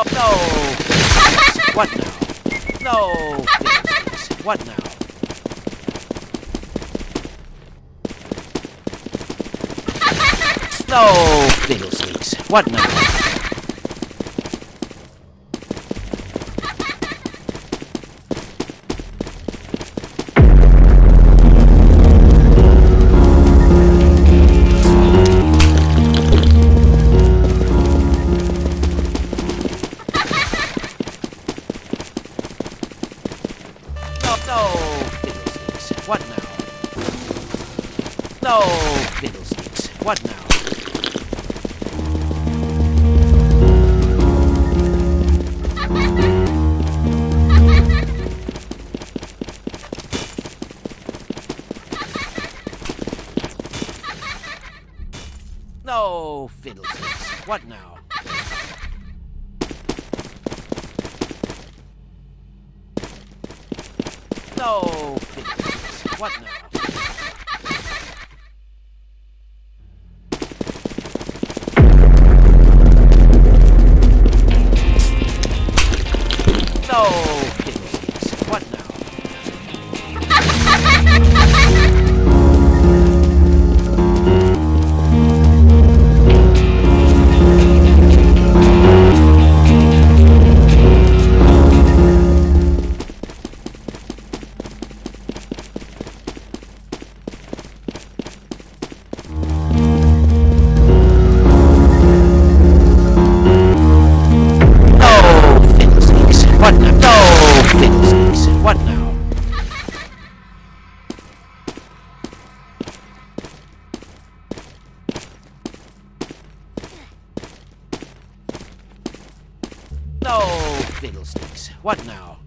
No, what now? No. What now? No, fiddlesticks. What now? What now? No, fiddlesticks. What now? No, fiddlesticks. What now? No, fiddlesticks. What now? No, fiddlesticks. What now?